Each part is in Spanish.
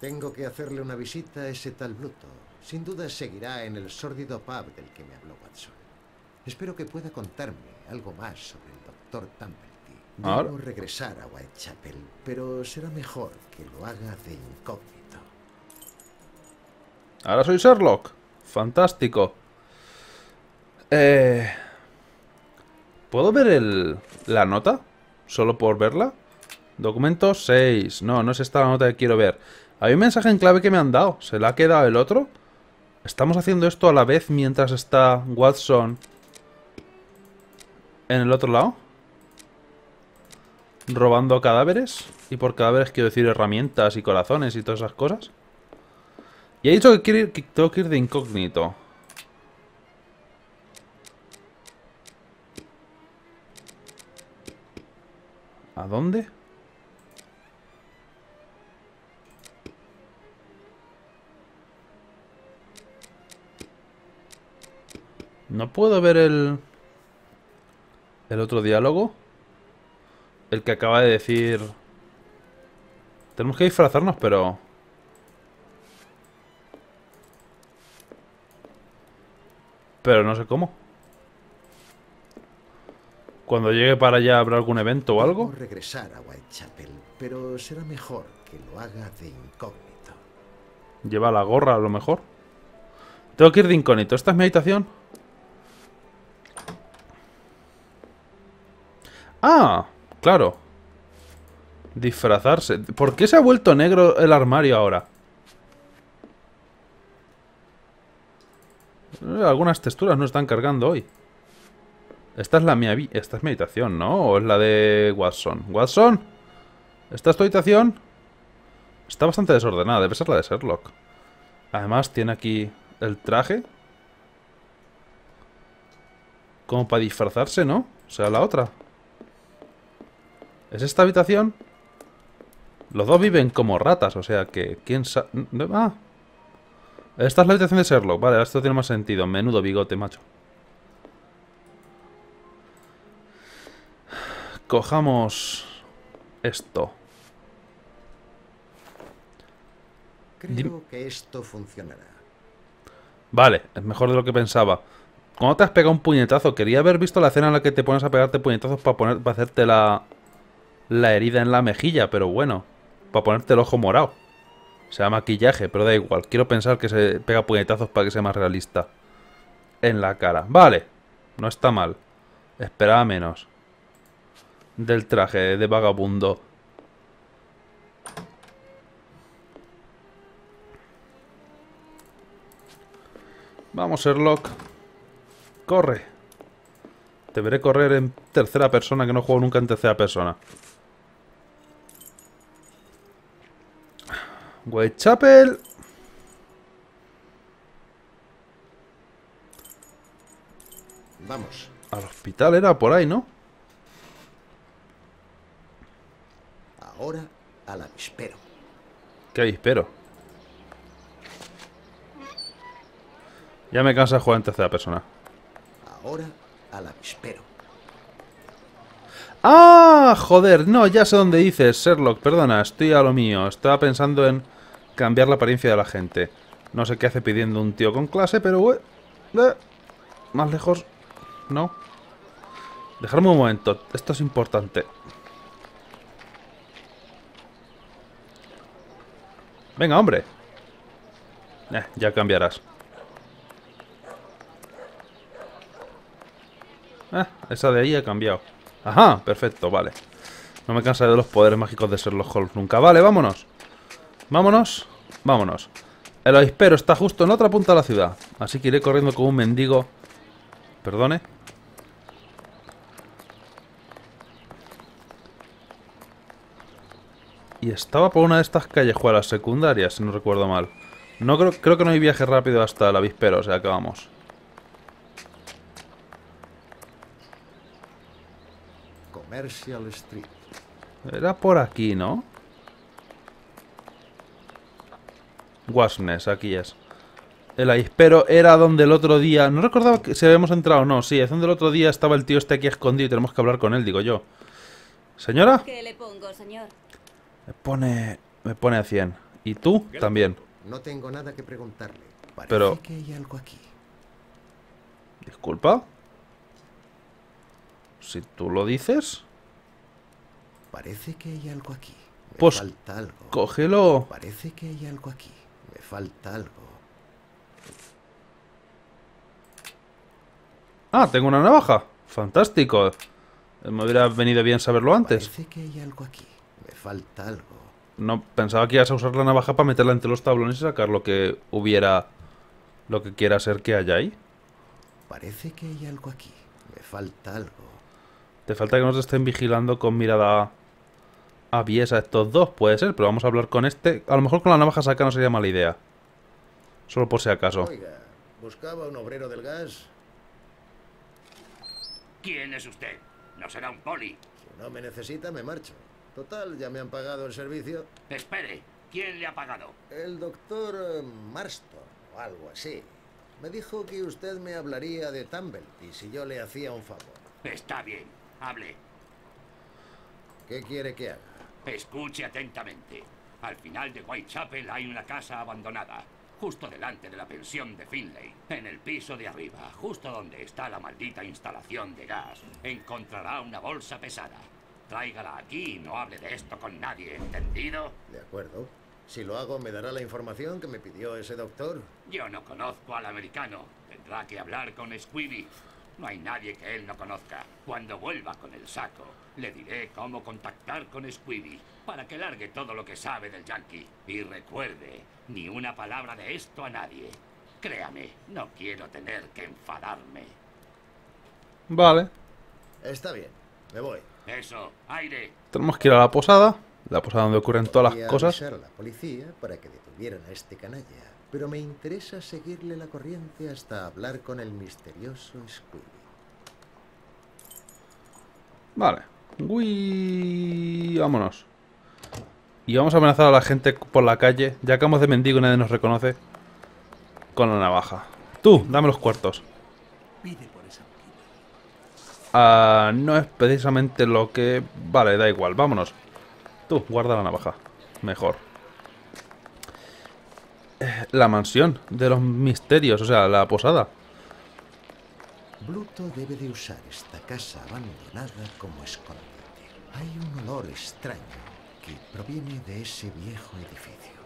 Tengo que hacerle una visita a ese tal Bluto. Sin duda seguirá en el sórdido pub del que me habló Watson. Espero que pueda contarme algo más sobre el doctor. Ahora. Debo regresar a Whitechapel, pero será mejor que lo haga de incógnito. Ahora soy Sherlock. Fantástico. Eh... ¿Puedo ver el, la nota? ¿Solo por verla? Documento 6. No, no es esta la nota que quiero ver. Hay un mensaje en clave que me han dado. ¿Se la ha quedado el otro? ¿Estamos haciendo esto a la vez mientras está Watson en el otro lado? ¿Robando cadáveres? Y por cadáveres quiero decir herramientas y corazones y todas esas cosas. Y he dicho que, quiero ir- tengo que ir de incógnito. ¿A dónde? No puedo ver el... El otro diálogo. El que acaba de decir... Tenemos que disfrazarnos, pero... Pero no sé cómo. Cuando llegue para allá habrá algún evento o algo. Regresar a Whitechapel, pero será mejor que lo haga de incógnito. Lleva la gorra a lo mejor. Tengo que ir de incógnito. ¿Esta es mi habitación? Ah, claro. Disfrazarse. ¿Por qué se ha vuelto negro el armario ahora? Eh, Algunas texturas no están cargando hoy. Esta es la mi esta es mi habitación, ¿no? ¿O es la de Watson? ¿Watson? ¿Esta es tu habitación? Está bastante desordenada, debe ser la de Sherlock. Además tiene aquí el traje. Como para disfrazarse, ¿no? O sea, la otra. ¿Es esta habitación? Los dos viven como ratas, o sea que... ¿Quién sabe? Ah. Esta es la habitación de Sherlock. Vale, esto tiene más sentido. Menudo bigote, macho. Cojamos... Esto. Creo Dim- que esto funcionará. Vale, es mejor de lo que pensaba. Cuando te has pegado un puñetazo, quería haber visto la escena en la que te pones a pegarte puñetazos para poner, para hacerte la, la herida en la mejilla, pero bueno, para ponerte el ojo morado. O sea, maquillaje, pero da igual. Quiero pensar que se pega puñetazos para que sea más realista. En la cara. Vale, no está mal. Esperaba menos. Del traje de vagabundo. Vamos, Sherlock. Corre. Te veré correr en tercera persona, que no juego nunca en tercera persona. Whitechapel. Vamos. Al hospital era por ahí, ¿no? Ahora al avispero. ¿Qué espero? Ya me cansa jugar en tercera persona. Ahora al avispero. ¡Ah! Joder, no, ya sé dónde dices, Sherlock, perdona, estoy a lo mío. Estaba pensando en cambiar la apariencia de la gente. No sé qué hace pidiendo un tío con clase, pero... más lejos... No. Dejarme un momento, esto es importante. Venga, hombre. Eh, ya cambiarás. Eh, esa de ahí ha cambiado. Ajá, perfecto, vale. No me cansaré de los poderes mágicos de Sherlock Holmes nunca. Vale, vámonos. Vámonos, vámonos. El avispero está justo en otra punta de la ciudad. Así que iré corriendo como un mendigo. Perdone. Y estaba por una de estas callejuelas secundarias, si no recuerdo mal. No creo, creo que no hay viaje rápido hasta el avispero, o sea que vamos. Commercial Street. Era por aquí, ¿no? Wasnes, aquí es. El avispero era donde el otro día... No recordaba que si habíamos entrado o no. Sí, es donde el otro día estaba el tío este aquí escondido y tenemos que hablar con él, digo yo. ¿Señora? ¿Qué le pongo, señor? Me pone... Me pone a 100. Y tú también. No tengo nada que preguntarle. Parece Pero- que hay algo aquí. Disculpa. Si tú lo dices, Parece que hay algo aquí. Me Pues, falta algo. cógelo. Parece que hay algo aquí. Me falta algo. Ah, tengo una navaja. Fantástico. Me hubiera venido bien saberlo antes. Parece que hay algo aquí. Me falta algo. No pensaba que ibas a usar la navaja para meterla entre los tablones y sacar lo que hubiera. Lo que quiera ser que haya ahí. Parece que hay algo aquí. Me falta algo. Te falta que nos estén vigilando con mirada aviesa estos dos, puede ser, pero vamos a hablar con este. A lo mejor con la navaja saca no sería mala idea. Solo por si acaso. Oiga, ¿buscaba un obrero del gas? ¿Quién es usted? No será un poli. Si no me necesita, me marcho. Total, ya me han pagado el servicio. Espere, ¿quién le ha pagado? El doctor eh, Marston o algo así. Me dijo que usted me hablaría de Tumblety si yo le hacía un favor. Está bien, hable. ¿Qué quiere que haga? Escuche atentamente. Al final de Whitechapel hay una casa abandonada, justo delante de la pensión de Finlay. En el piso de arriba, justo donde está la maldita instalación de gas, encontrará una bolsa pesada. Tráigala aquí y no hable de esto con nadie, ¿entendido? De acuerdo. Si lo hago, ¿me dará la información que me pidió ese doctor? Yo no conozco al americano. Tendrá que hablar con Squibby. No hay nadie que él no conozca. Cuando vuelva con el saco, le diré cómo contactar con Squibby para que largue todo lo que sabe del Yankee. Y recuerde, ni una palabra de esto a nadie. Créame, no quiero tener que enfadarme. Vale. Está bien, me voy. Eso, aire. Tenemos que ir a la posada. La posada donde ocurren todas las cosas. avisar a la policía para que detuvieran a este canalla. Pero me interesa seguirle la corriente hasta hablar con el misterioso Squibby. Vale. Uy, vámonos. Y vamos a amenazar a la gente por la calle. Ya que vamos de mendigo y nadie nos reconoce. Con la navaja. Tú, dame los cuartos. Ah, no es precisamente lo que... Vale, da igual, vámonos. Tú, guarda la navaja. Mejor. Eh, La mansión de los misterios, o sea, la posada. Bluto debe de usar esta casa abandonada como escondite. Hay un olor extraño que proviene de ese viejo edificio.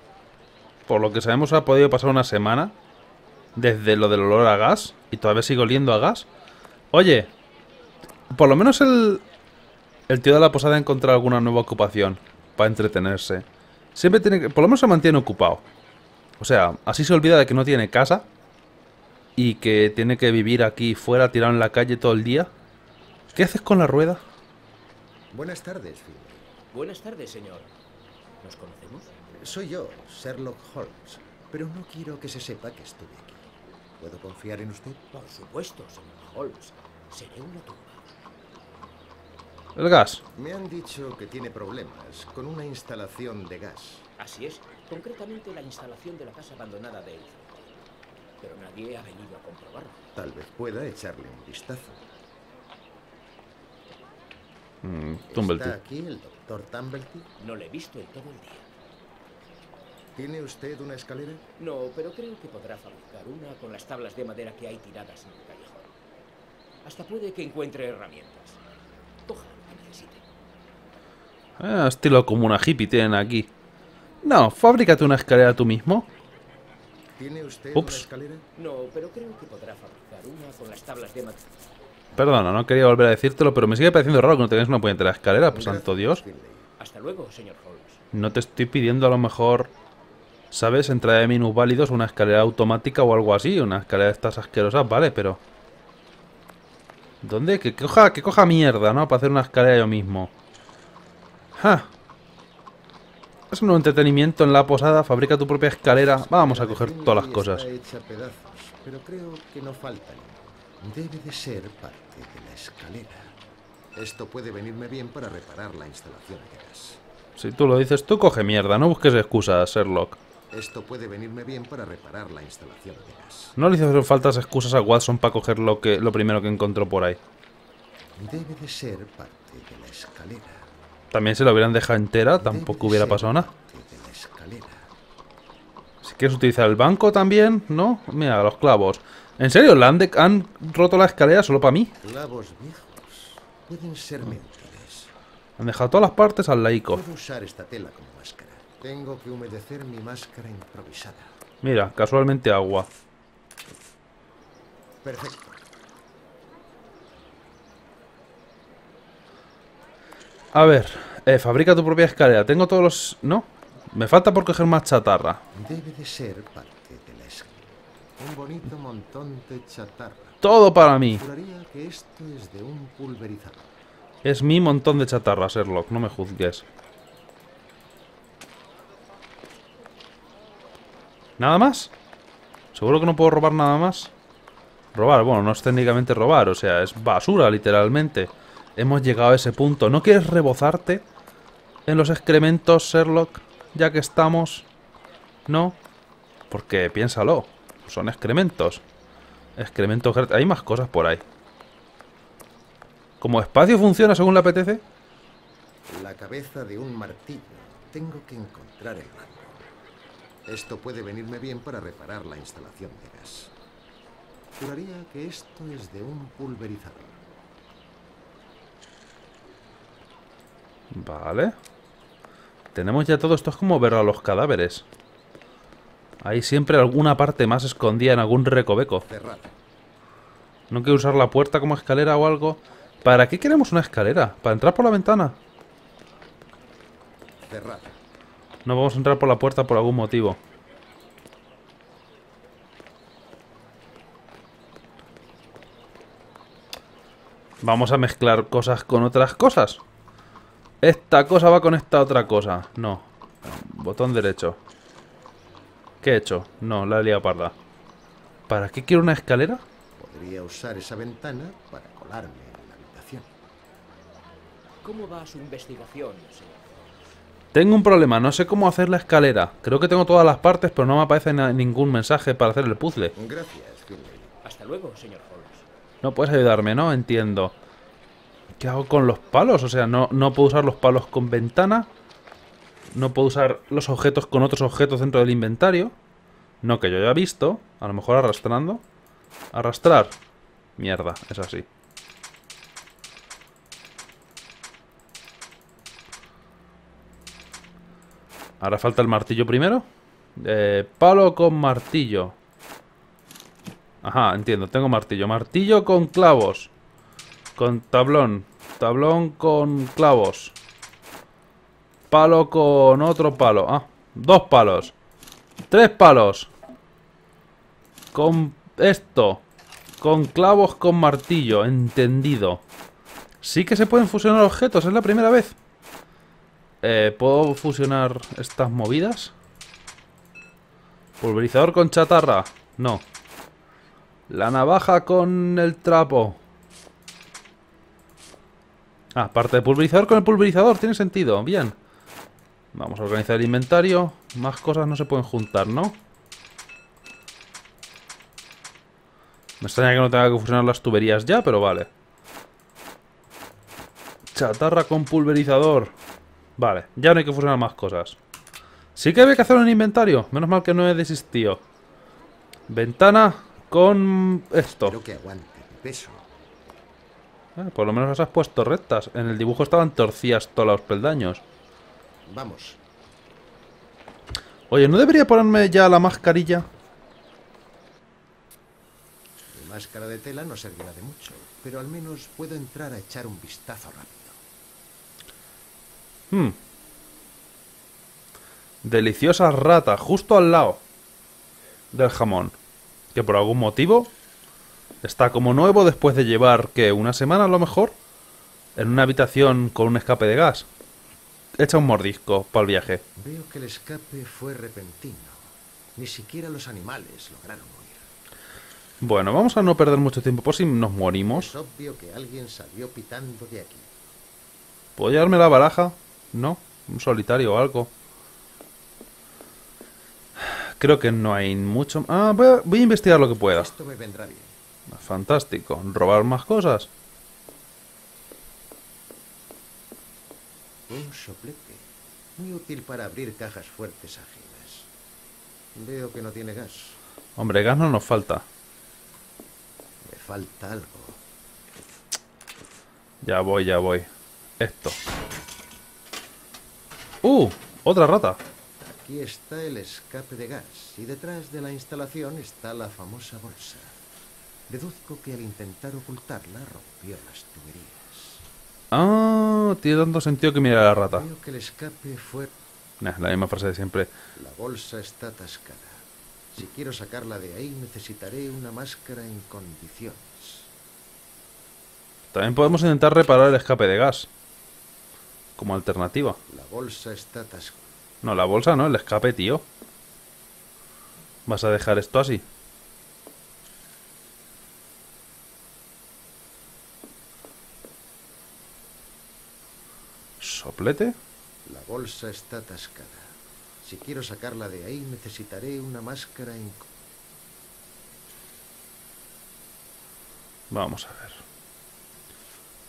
Por lo que sabemos ha podido pasar una semana desde lo del olor a gas y todavía sigue oliendo a gas. Oye, por lo menos el, el tío de la posada ha encontrado alguna nueva ocupación para entretenerse. Siempre tiene que, por lo menos se mantiene ocupado. O sea, así se olvida de que no tiene casa y que tiene que vivir aquí fuera tirado en la calle todo el día. ¿Qué haces con la rueda? Buenas tardes, Phil. Buenas tardes, señor. ¿Nos conocemos? Soy yo, Sherlock Holmes, pero no quiero que se sepa que estuve aquí. ¿Puedo confiar en usted? Por supuesto, señor Holmes. Seré una tumba. El gas. Me han dicho que tiene problemas con una instalación de gas. Así es, concretamente la instalación de la casa abandonada de Elfride. Pero nadie ha venido a comprobarlo. Tal vez pueda echarle un vistazo. Mm, Tumblety. ¿Está aquí el doctor Tumblety? No le he visto en todo el día. ¿Tiene usted una escalera? No, pero creo que podrá fabricar una con las tablas de madera que hay tiradas en el callejón. Hasta puede que encuentre herramientas. Coja lo que necesite. Ah, estilo como una hippie tienen aquí. No, fábricate una escalera tú mismo. ¿Tiene usted Ups. una escalera? No, pero creo que podrá fabricar una con las tablas de madera. Perdona, no quería volver a decírtelo, pero me sigue pareciendo raro que no tengáis una puñetera escalera, pues Gracias, santo Dios. Hasta luego, señor Holmes. No te estoy pidiendo a lo mejor, ¿sabes? Entrada de minusválidos, una escalera automática o algo así, una escalera de estas asquerosas, vale, pero... ¿Dónde? Que coja, que coja mierda, ¿no? Para hacer una escalera yo mismo. ¡Ja! Es un entretenimiento en la posada, fabrica tu propia escalera. Vamos a coger todas las cosas. Pero creo que no falta ninguno. Debe de ser parte de la escalera. Esto puede venirme bien para reparar la instalación de gas. Si tú lo dices, tú coge mierda, no busques excusas, Sherlock. Esto puede venirme bien para reparar la instalación de gas. No le hizo faltas excusas a Watson para coger lo, que, lo primero que encontró por ahí. Debe de ser parte de la escalera. También se la hubieran dejado entera, tampoco hubiera pasado nada. escalera. ¿Quieres utilizar el banco también? ¿No? Mira, los clavos. ¿En serio? ¿La han, de- han roto la escalera solo para mí? Clavos viejos pueden serme útiles. Han dejado todas las partes al laico. Puedo usar esta tela como máscara. Tengo que humedecer mi máscara improvisada. Mira, casualmente agua. Perfecto. A ver, eh, fabrica tu propia escalera. Tengo todos los... ¿No? Me falta por coger más chatarra. Debe de ser parte de la. Un bonito montón de chatarra. Todo para mí. Que esto es de un pulverizador. Es mi montón de chatarra, Sherlock. No me juzgues. ¿Nada más? ¿Seguro que no puedo robar nada más? Robar, bueno, no es técnicamente robar, o sea, es basura, literalmente. Hemos llegado a ese punto. ¿No quieres rebozarte en los excrementos, Sherlock? Ya que estamos... ¿No? Porque piénsalo, son excrementos. Excrementos... Hay más cosas por ahí. ¿Como espacio funciona según le apetece? La cabeza de un martillo. Tengo que encontrar el mango. Esto puede venirme bien para reparar la instalación de gas. Juraría que esto es de un pulverizador. Vale. Tenemos ya todo esto. Es como ver a los cadáveres. Hay siempre alguna parte más escondida en algún recoveco. ¿No quiero usar la puerta como escalera o algo? ¿Para qué queremos una escalera? ¿Para entrar por la ventana? No vamos a entrar por la puerta por algún motivo. Vamos a mezclar cosas con otras cosas. Esta cosa va con esta otra cosa. No. Botón derecho. ¿Qué he hecho? No, la he liado parda. ¿Para qué quiero una escalera? Podría usar esa ventana para colarme en la habitación. ¿Cómo va su investigación, señor? Tengo un problema, no sé cómo hacer la escalera. Creo que tengo todas las partes, pero no me aparece ningún mensaje para hacer el puzzle. Gracias, Finley. Hasta luego, señor Holmes. No puedes ayudarme, ¿no? Entiendo. ¿Qué hago con los palos? O sea, no, no puedo usar los palos con ventana. No puedo usar los objetos con otros objetos dentro del inventario. No que yo haya visto. A lo mejor arrastrando. Arrastrar. Mierda, es así. Ahora falta el martillo primero. Eh, palo con martillo. Ajá, entiendo. Tengo martillo. Martillo con clavos. Con tablón. Tablón con clavos. Palo con otro palo. Ah, dos palos. Tres palos. Con esto. Con clavos con martillo. Entendido. Sí que se pueden fusionar objetos. Es la primera vez. Eh, ¿Puedo fusionar estas movidas? Pulverizador con chatarra. No. La navaja con el trapo. Ah, parte de pulverizador con el pulverizador. Tiene sentido. Bien. Vamos a organizar el inventario. Más cosas no se pueden juntar, ¿no? Me extraña que no tenga que fusionar las tuberías ya, pero vale. Chatarra con pulverizador. Vale, ya no hay que fusionar más cosas. Sí que había que hacer un inventario. Menos mal que no he desistido. Ventana con esto. Espero que aguante peso. Eh, por lo menos las has puesto rectas. En el dibujo estaban torcidas todos los peldaños. Vamos. Oye, ¿no debería ponerme ya la mascarilla? Mi máscara de tela no servirá de mucho, pero al menos puedo entrar a echar un vistazo rápido. Hmm. Deliciosa rata, justo al lado del jamón. Que por algún motivo está como nuevo después de llevar, que Una semana a lo mejor. En una habitación con un escape de gas. Echa un mordisco para el viaje. Veo que el escape fue repentino. Ni siquiera los animales lograron huir. Bueno, vamos a no perder mucho tiempo por si nos morimos. Es obvio que alguien salió pitando de aquí. ¿Puedo llevarme la baraja? No, un solitario o algo. Creo que no hay mucho... Ah, voy a, voy a investigar lo que pueda. Esto me vendrá bien. Fantástico. ¿Robar más cosas? Un soplete. Muy útil para abrir cajas fuertes ajenas. Veo que no tiene gas. Hombre, gas no nos falta. Me falta algo. Ya voy, ya voy. Esto. ¡Uh! Otra rata. Aquí está el escape de gas y detrás de la instalación está la famosa bolsa. Deduzco que al intentar ocultarla rompió las tuberías. Ah, tiene tanto sentido que mira la rata. Veo que el escape fue... Nah, la misma frase de siempre. La bolsa está atascada. Si quiero sacarla de ahí necesitaré una máscara en condiciones. También podemos intentar reparar el escape de gas. Como alternativa. La bolsa está atascada. No, la bolsa no, el escape, tío. ¿Vas a dejar esto así? ¿Soplete? La bolsa está atascada. Si quiero sacarla de ahí necesitaré una máscara en... Vamos a ver.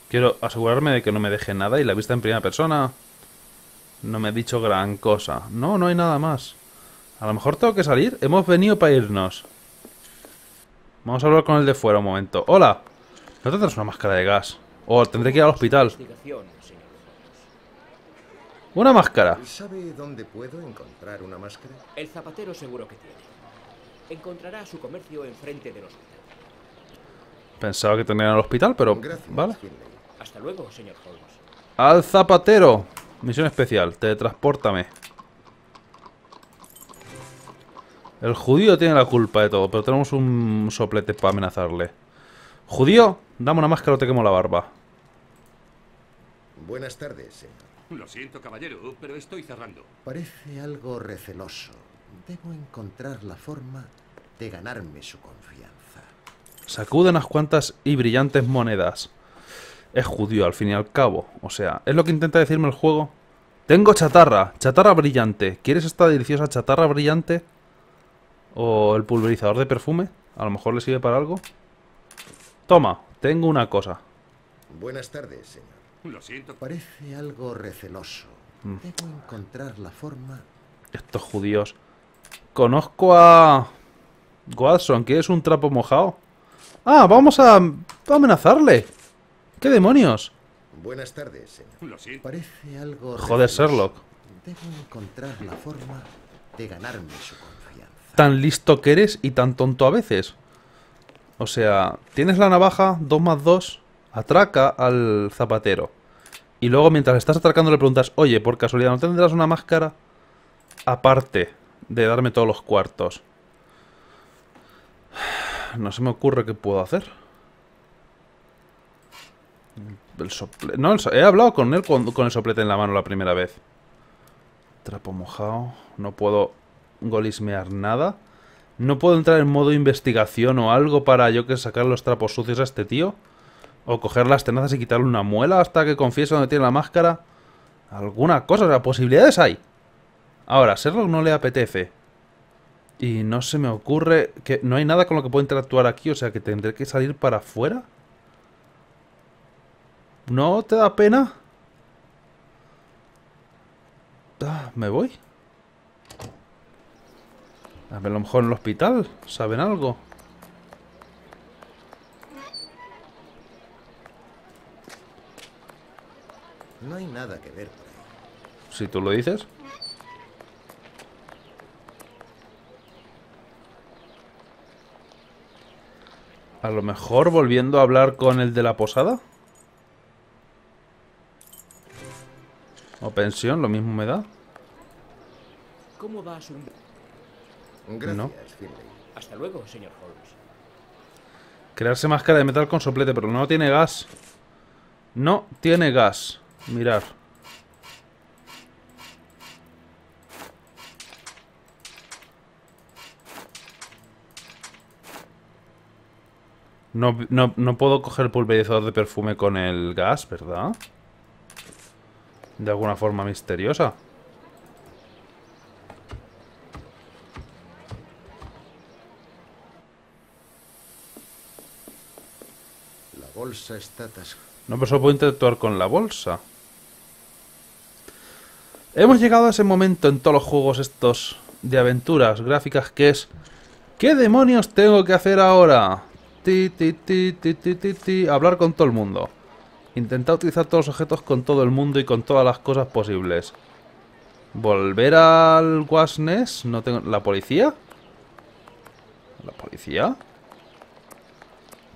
Quiero asegurarme de que no me deje nada y la vista en primera persona. No me he dicho gran cosa. No, no hay nada más. A lo mejor tengo que salir. Hemos venido para irnos. Vamos a hablar con el de fuera un momento. Hola. ¿No tendrás una máscara de gas? O tendré que ir al hospital. Una máscara. ¿Sabe dónde puedo encontrar una máscara? El zapatero seguro que tiene. Encontrará su comercio enfrente del hospital. Pensaba que tendrían al hospital, pero... Gracias, Vale. Finlay. Hasta luego, señor Holmes. Al zapatero. Misión especial. Teletranspórtame. El judío tiene la culpa de todo, pero tenemos un soplete para amenazarle. Judío, dame una máscara o te quemo la barba. Buenas tardes, señor. Lo siento, caballero, pero estoy cerrando. Parece algo receloso. Debo encontrar la forma de ganarme su confianza. Sacude unas cuantas y brillantes monedas. Es judío al fin y al cabo. O sea, es lo que intenta decirme el juego. Tengo chatarra, chatarra brillante. ¿Quieres esta deliciosa chatarra brillante? ¿O el pulverizador de perfume? A lo mejor le sirve para algo. Toma, tengo una cosa. Buenas tardes, señor. Lo siento. Parece algo receloso. Mm. Debo encontrar la forma. Estos judíos. Conozco a... Watson, ¿quieres un trapo mojado? Ah, vamos a... a amenazarle. ¿Qué demonios? Buenas tardes, señor. Lo siento. Parece algo. Joder, receloso. Sherlock. Debo encontrar la forma de ganarme su confianza. Tan listo que eres y tan tonto a veces. O sea, tienes la navaja, 2 más 2, atraca al zapatero. Y luego mientras estás atracando le preguntas, oye, por casualidad, ¿no tendrás una máscara? Aparte de darme todos los cuartos. No se me ocurre qué puedo hacer. El sople- No, he hablado con él con, con el soplete en la mano la primera vez. Trapo mojado. No puedo golismear nada. No puedo entrar en modo investigación o algo para yo que sacar los trapos sucios a este tío. O coger las tenazas y quitarle una muela hasta que confiese dónde tiene la máscara. Alguna cosa, o sea, posibilidades hay. Ahora, Sherlock no le apetece. Y no se me ocurre que no hay nada con lo que pueda interactuar aquí, o sea que tendré que salir para afuera. ¿No te da pena? Ah, ¿Me voy? A ver, a lo mejor en el hospital. ¿Saben algo? No hay nada que ver por ahí. Si tú lo dices. A lo mejor volviendo a hablar con el de la posada. O pensión, lo mismo me da. ¿Cómo va su... Gracias, No. Hasta luego, señor Holmes. Crearse máscara de metal con soplete, pero no tiene gas. No tiene gas. Mirar. No, no, no puedo coger el pulverizador de perfume con el gas, ¿verdad? De alguna forma misteriosa. La bolsa está atascada. No, pero solo puedo interactuar con la bolsa. Hemos llegado a ese momento en todos los juegos estos de aventuras gráficas que es... ¿Qué demonios tengo que hacer ahora? Ti, ti, ti, ti, ti, ti, ti, hablar con todo el mundo. Intentar utilizar todos los objetos con todo el mundo y con todas las cosas posibles. Volver al Wasnes. No tengo... ¿La policía? ¿La policía?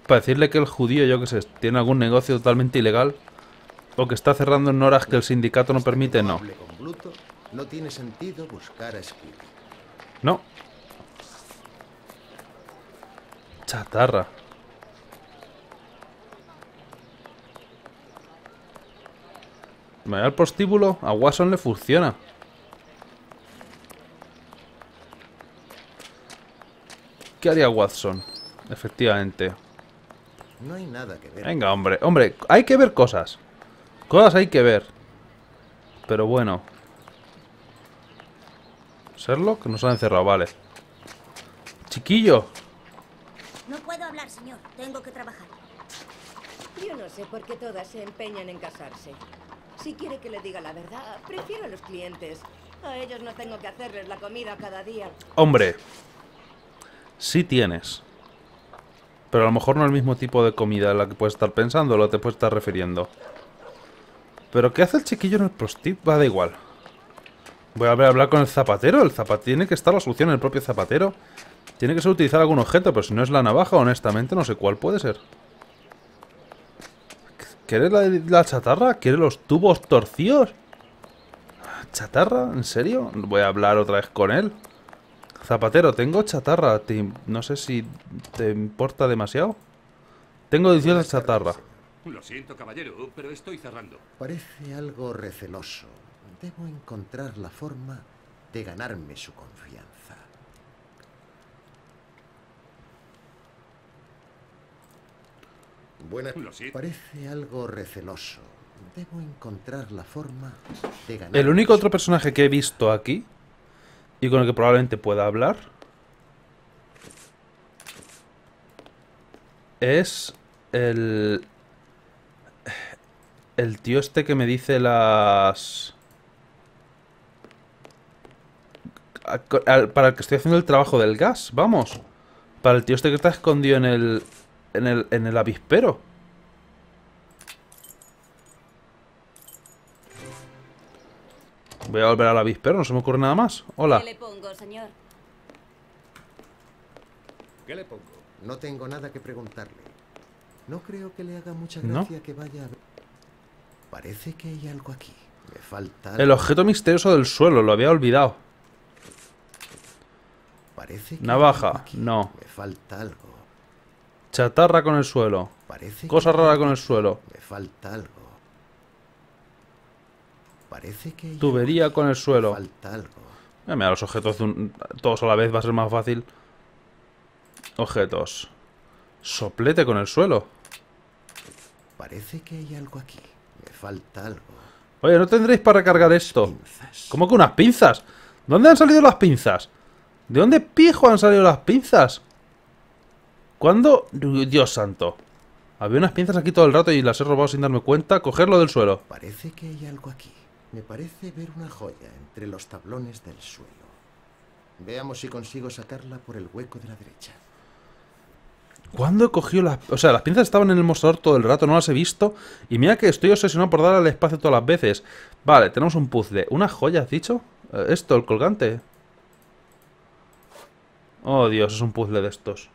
Para decirle que el judío, yo que sé, tiene algún negocio totalmente ilegal. O que está cerrando en horas que el sindicato no permite, no. No tiene sentido buscar a. No. Chatarra. Me voy al prostíbulo. A Watson le funciona. ¿Qué haría Watson? Efectivamente. No hay nada que ver. Venga, hombre. Hombre, hay que ver cosas. Cosas hay que ver. Pero bueno. Sherlock nos ha encerrado, vale. Chiquillo. No puedo hablar, señor. Tengo que trabajar. Yo no sé por qué todas se empeñan en casarse. Si quiere que le diga la verdad, prefiero a los clientes. A ellos no tengo que hacerles la comida cada día. Hombre. Sí tienes. Pero a lo mejor no el mismo tipo de comida en la que puedes estar pensando o lo que te puedes estar refiriendo. Pero ¿qué hace el chiquillo en el prostip? Va, da igual. Voy a hablar con el zapatero. El zapatero tiene que estar la solución en el propio zapatero. Tiene que ser utilizar algún objeto, pero si no es la navaja, honestamente no sé cuál puede ser. ¿Quiere la, chatarra? ¿Quiere los tubos torcidos? ¿Chatarra? ¿En serio? Voy a hablar otra vez con él. Zapatero, tengo chatarra. No sé si te importa demasiado. Tengo ediciones de chatarra. Lo siento, caballero, pero estoy cerrando. Parece algo receloso. Debo encontrar la forma de ganarme su confianza. Buena. Lo siento. Parece algo receloso. Debo encontrar la forma de ganarme El único otro personaje que he visto aquí y con el que probablemente pueda hablar es el el tío este que me dice las para el que estoy haciendo el trabajo del gas, vamos. Para el tío este que está escondido en el en el en el avispero. Voy a volver al avispero, no se me ocurre nada más. Hola. ¿Qué le pongo, señor? ¿Qué le pongo? No tengo nada que preguntarle. No creo que le haga mucha ¿No? gracia que vaya a ver. Parece que hay algo aquí. Me falta El objeto misterioso del suelo, lo había olvidado. Parece que hay Navaja, no. Me falta algo. Chatarra con el suelo. Parece Cosa rara con el suelo. Me falta algo. Parece que Tubería con el Me suelo. falta algo. Mira, los objetos de un- todos a la vez va a ser más fácil. Objetos. Soplete con el suelo. Parece que hay algo aquí. Falta algo. Oye, ¿no tendréis para cargar esto? Pinzas. ¿Cómo que unas pinzas? ¿Dónde han salido las pinzas? ¿De dónde pijo han salido las pinzas? ¿Cuándo? Dios santo. Había unas pinzas aquí todo el rato y las he robado sin darme cuenta. Cogerlo del suelo. Parece que hay algo aquí. Me parece ver una joya entre los tablones del suelo. Veamos si consigo sacarla por el hueco de la derecha. ¿Cuándo he cogido las... O sea, las pinzas estaban en el mostrador todo el rato, no las he visto. Y mira que estoy obsesionado por dar al espacio todas las veces. Vale, tenemos un puzzle. ¿Una joya, dicho? Eh, esto, el colgante. Oh, Dios, es un puzzle de estos.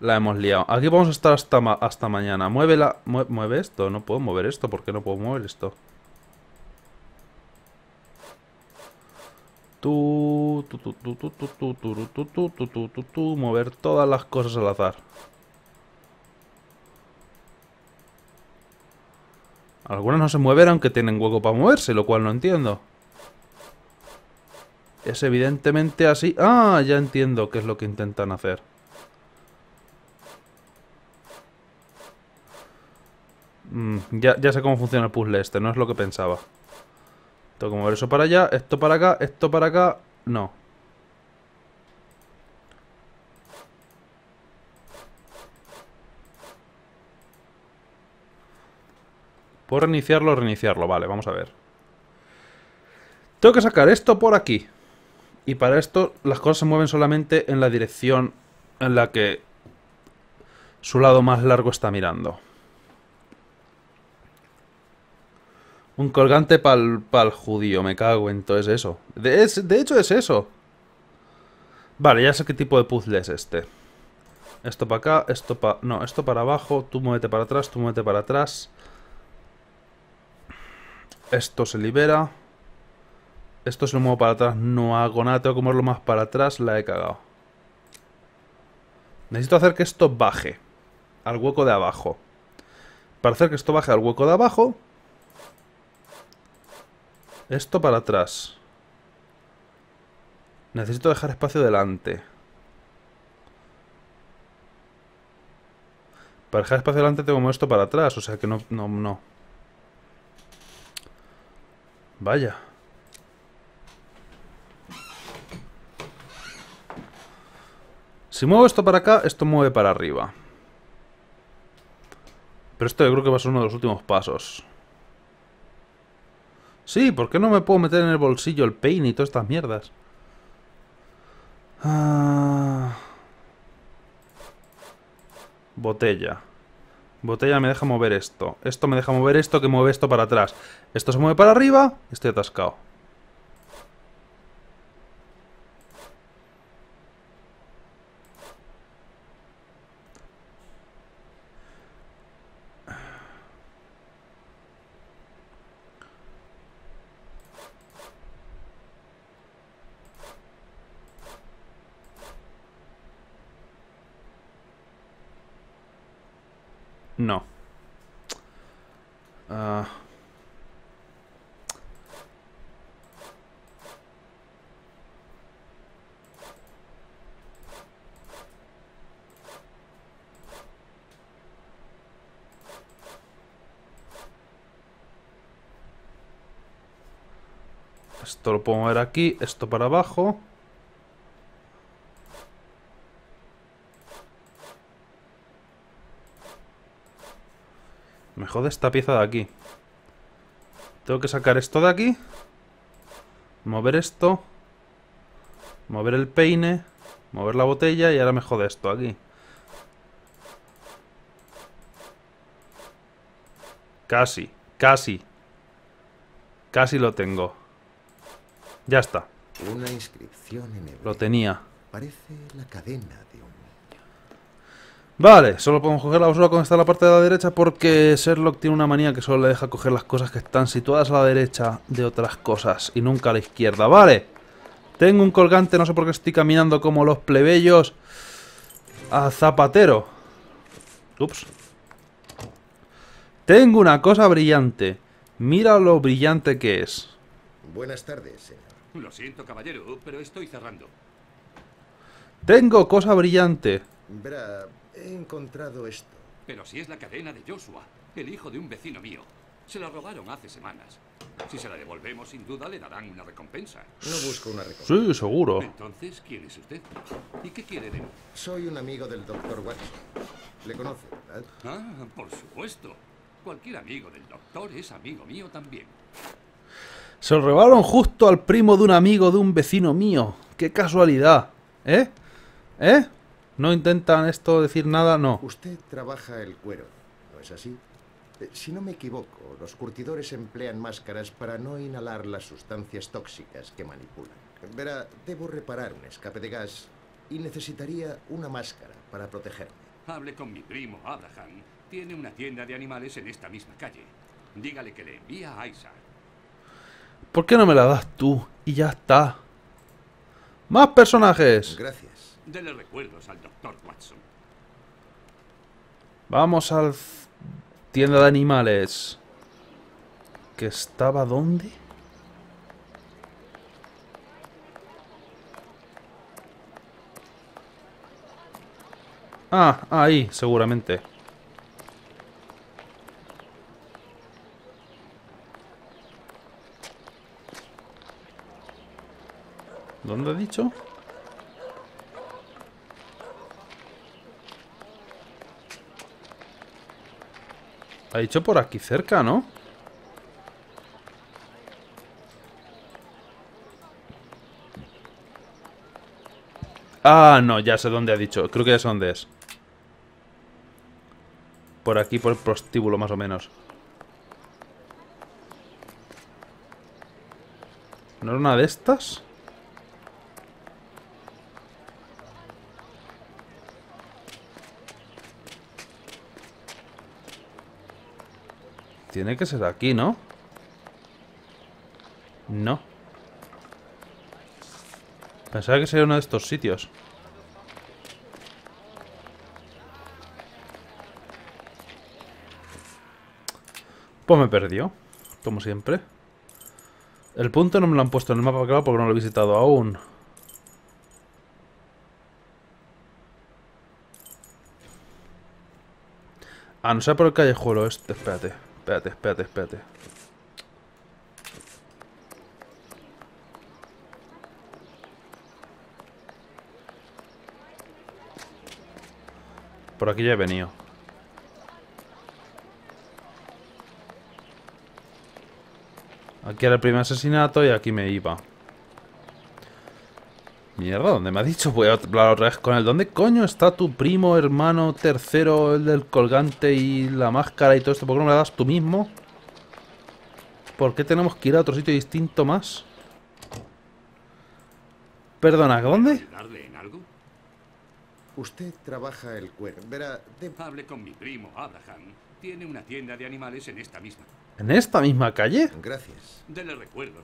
La hemos liado. Aquí vamos a estar hasta, hasta mañana. Mueve la... mue- mueve esto. No puedo mover esto. ¿Por qué no puedo mover esto? Tú, tú, tú, tú, tú, tú, tú, tú, tú, tú, mover todas las cosas al azar. Algunas no se mueven aunque tienen hueco para moverse, lo cual no entiendo. Es evidentemente así. Ah, ya entiendo qué es lo que intentan hacer. Mm, ya, ya sé cómo funciona el puzzle este, no es lo que pensaba. Tengo que mover eso para allá, esto para acá, esto para acá. No. Puedo reiniciarlo, reiniciarlo. Vale, vamos a ver. Tengo que sacar esto por aquí. Y para esto las cosas se mueven solamente en la dirección en la que su lado más largo está mirando. Un colgante para el judío, me cago en todo es eso. De, de hecho es eso. Vale, ya sé qué tipo de puzzle es este. Esto para acá, esto para... No, esto para abajo, tú muévete para atrás, tú muévete para atrás. Esto se libera. Esto se lo muevo para atrás, no hago nada, tengo que moverlo más para atrás, la he cagado. Necesito hacer que esto baje al hueco de abajo. Para hacer que esto baje al hueco de abajo, esto para atrás. Necesito dejar espacio delante. Para dejar espacio delante tengo esto para atrás, o sea que no, no, no. Vaya. Si muevo esto para acá, esto mueve para arriba. Pero esto yo creo que va a ser uno de los últimos pasos. Sí, ¿por qué no me puedo meter en el bolsillo el peine y todas estas mierdas? Ah. Botella. Botella me deja mover esto. Esto me deja mover esto que mueve esto para atrás. Esto se mueve para arriba. Estoy atascado. No. Uh... Esto lo puedo mover aquí, esto para abajo. Jode esta pieza de aquí. Tengo que sacar esto de aquí. Mover esto. Mover el peine. Mover la botella y ahora me jode esto aquí. Casi, casi. Casi lo tengo. Ya está. Una inscripción en Lo tenía. Parece la cadena de un Vale, solo podemos coger la basura cuando está en la parte de la derecha porque Sherlock tiene una manía que solo le deja coger las cosas que están situadas a la derecha de otras cosas y nunca a la izquierda. Vale, tengo un colgante, no sé por qué estoy caminando como los plebeyos a zapatero. Ups. Tengo una cosa brillante. Mira lo brillante que es. Buenas tardes, señor. Lo siento, caballero, pero estoy cerrando. Tengo cosa brillante. Verá, He encontrado esto. Pero si es la cadena de Joshua, el hijo de un vecino mío. Se la robaron hace semanas. Si se la devolvemos, sin duda le darán una recompensa. No busco una recompensa. Sí, seguro. Entonces, ¿quién es usted? ¿Y qué quiere de mí? Soy un amigo del doctor Watson. ¿Le conoce, verdad? Ah, por supuesto. Cualquier amigo del doctor es amigo mío también. Se lo robaron justo al primo de un amigo de un vecino mío. ¡Qué casualidad! ¿Eh? ¿Eh? ¿No intentan esto decir nada? No. Usted trabaja el cuero, ¿no es así? Eh, si no me equivoco, los curtidores emplean máscaras para no inhalar las sustancias tóxicas que manipulan. Verá, debo reparar un escape de gas y necesitaría una máscara para protegerme. Hable con mi primo Abraham. Tiene una tienda de animales en esta misma calle. Dígale que le envía a Isaac. ¿Por qué no me la das tú? Y ya está. ¡Más personajes! Gracias. Dele recuerdos al doctor Watson. Vamos al tienda de animales. ¿Que estaba dónde? Ah, ahí, seguramente. ¿Dónde ha dicho? Ha dicho por aquí cerca, ¿no? Ah, no, ya sé dónde ha dicho. Creo que ya sé dónde es. Por aquí, por el prostíbulo, más o menos. ¿No era una de estas? Tiene que ser aquí, ¿no? No. Pensaba que sería uno de estos sitios. Pues me perdió, como siempre. El punto no me lo han puesto en el mapa, claro, porque no lo he visitado aún. Ah, no sé por el callejuelo este. Espérate, espérate, espérate, espérate. Por aquí ya he venido. Aquí era el primer asesinato y aquí me iba. Mierda, ¿dónde me ha dicho? Voy a hablar otra vez con él. ¿Dónde coño está tu primo, hermano, tercero, el del colgante y la máscara y todo esto? ¿Por qué no me la das tú mismo? ¿Por qué tenemos que ir a otro sitio distinto más? Perdona, ¿dónde? ¿Ayudarle en algo? Usted trabaja el cuero. Verá, de- Hable con mi primo, Abraham. Tiene una tienda de animales en esta misma. ¿En esta misma calle? Gracias. Dele recuerdo.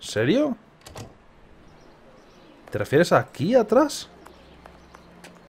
¿Serio? ¿Te refieres a aquí atrás?